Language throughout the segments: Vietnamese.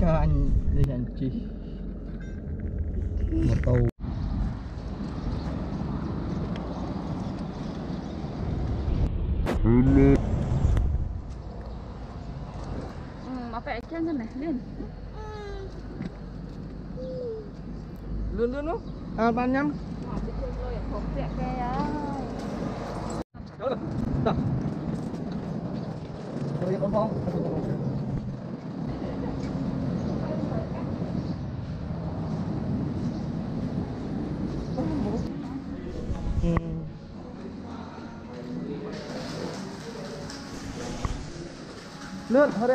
cho anh đi anh chi một tàu Hello. mà phải chân lên này lên luôn luôn luôn à ban nhắm Đó là. Đó. Rồi con con. Lượn, hurry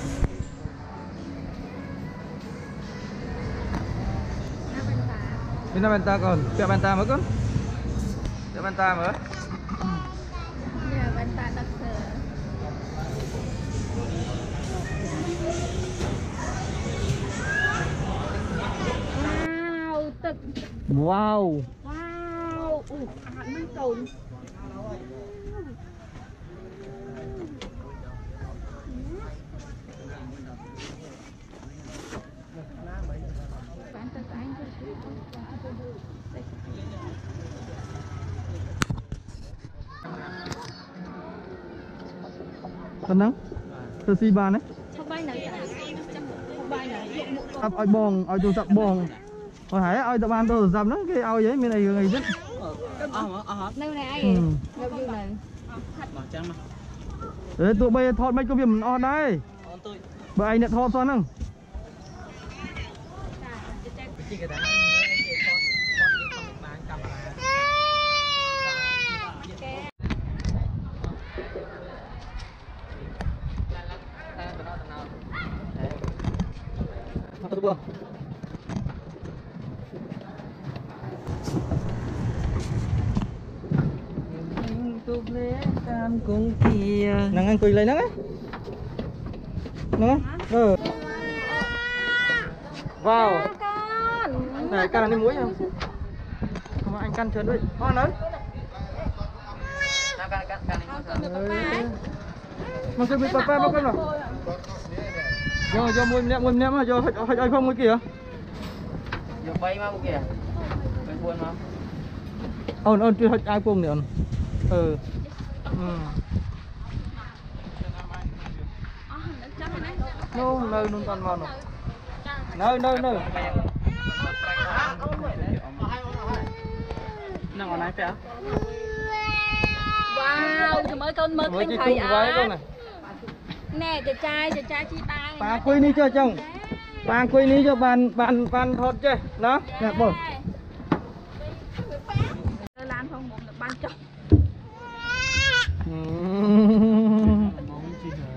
Mina benta con, pia benta mới con. Pia benta mới. Pia benta đặc sở. Wow, ទឹក. Wow. Wow. Ủa, hạn មិនកូន Tenang. ទៅស៊ីបានទេឆុកបាយនៅចាចាំឆុកបាយនៅយកមុខកូនអត់ឲ្យបងឲ្យទូរស័ព្ទបងហើយហើយឲ្យតែបានទូរស័ព្ទហ្នឹងគេឲ្យហីមានអីរឿងអីទៀតអស់មកអស់អត់នៅណែឯហឹងមនៅយូរនៅមកចាំមកអេទោះបីថតមិនក៏វាមិនអស់ដែរអូនទុយបើឯងអ្នកថតសោះហ្នឹងជីកតាឯងគេថតថ luôn nang ăn quỳ lấy nó nó ừ. Vào. Này can đi muối không? Không anh căn trượt đi con đấy Mangkuk with papa, makan nào vô cho mua ném mua ném vô hết hết không cái kìa giờ bay mà kìa. Bay buồn mà. Ôn ôn chưa hết ai cuồng nữa ừ. Nó nơi luôn toàn màu nơi nơi nơi nào còn ai phải wow mới con mới thấy thầy à nè chị trai chị trai chị ta. ប៉ាអង្គុយនេះចុះចឹងប៉ាអង្គុយនេះចុះបានបានបានថតចេះណោះអ្នកបុលទៅឡានផងមុំទៅបាញ់ចុះ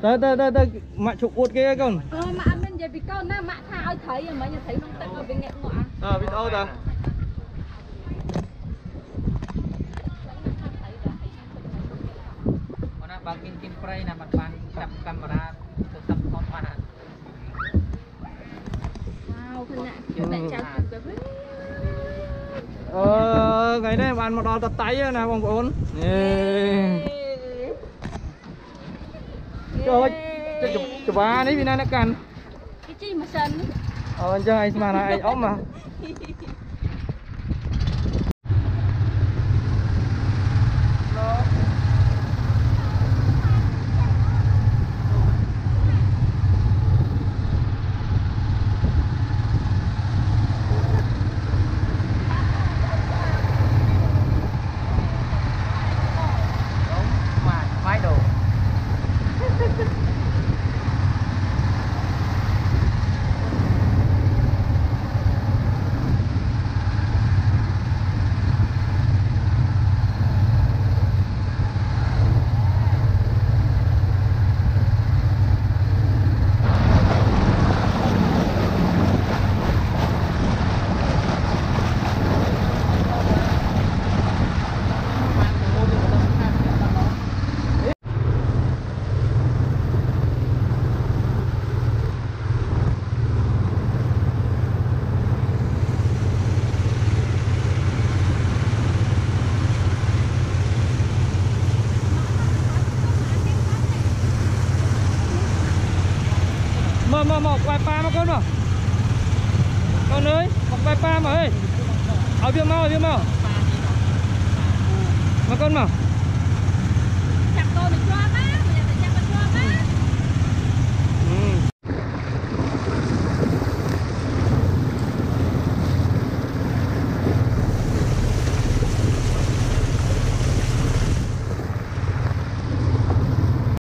ទៅទៅទៅទៅម៉ាក់ជប់អួតគេហើយកូនអឺម៉ាក់អត់មាននិយាយពីកូនណាម៉ាក់ថាឲ្យត្រីហ្មងត្រីក្នុងទឹកឲ្យវាងាក់ងាក់អើវីដេអូតាបើគិនគិនព្រៃណាមិនបានចាប់កាមេរ៉ាទូរស័ព្ទផងបាន អឺថ្ងៃនេះបានមកដល់តតៃណាបងប្អូនចុចចង្វានេះវាណាអ្នកកាន់គេជីម៉ាស៊ីនអូអញ្ចឹងឯងស្មានឯងអ៊ំហ៎ một vài pa mà con mà con ơi một vài pa mà ơi ở viên mau ở viên mau ប៉ាទីដល់ mà con mà ចាប់កូនទៅជាប់ណា